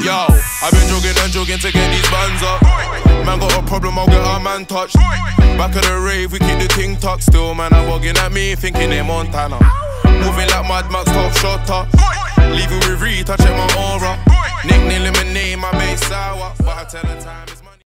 Yo, I've been jogging and jogging to get these bands up. Man got a problem, I'll get our man touched. Back of the rave, we keep the ting tucked still. Man, I'm walking at me, thinking they Montana. Moving like Mad Max, top shotter. Leaving with Reed, I check my aura. Nickname lemonade, my mate sour. But I tell the time